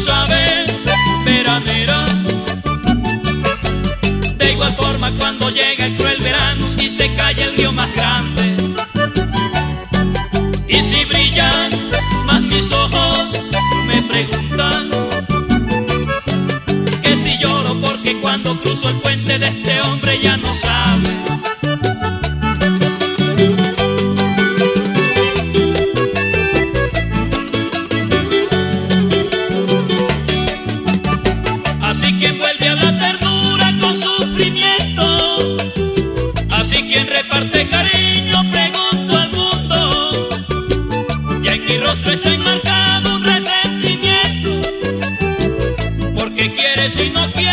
sabe, mira. De igual forma cuando llega el cruel verano y se cae el río más grande. Y si brillan más mis ojos, me preguntan que si lloro porque cuando cruzo el puente de este hombre ya no sabe. Reparte cariño, pregunto al mundo, y en mi rostro está enmarcado un resentimiento, porque quieres y no quieres,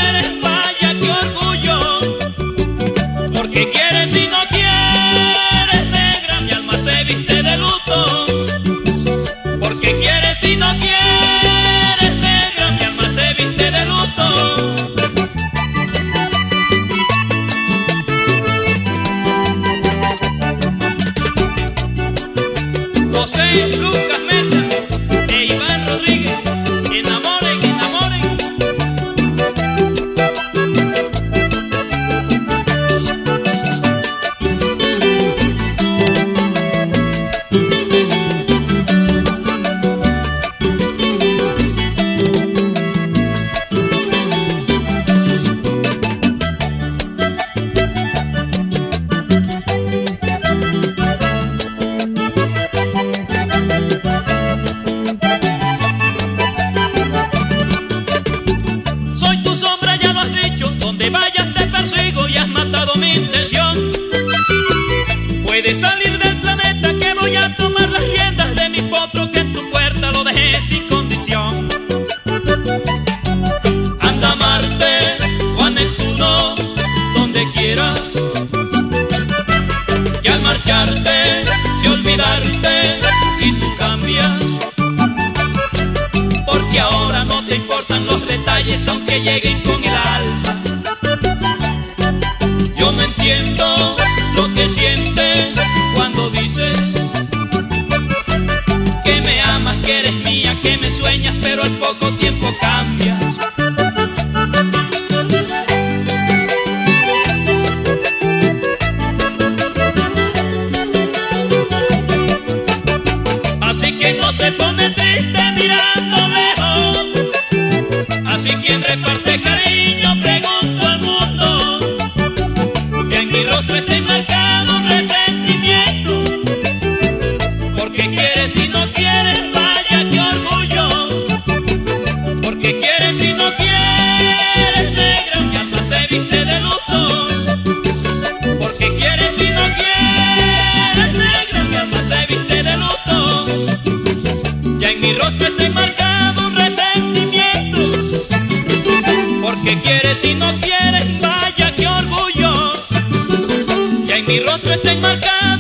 Y al marcharte, si olvidarte y tú cambias porque ahora no te importan los detalles aunque lleguen con el alma. Yo no entiendo lo que sientes cuando dices que me amas, que eres mía, que me sueñas, pero al poco tiempo cambias. Está enmarcado un resentimiento. Porque quieres y no quieres, vaya que orgullo. Ya en mi rostro está enmarcado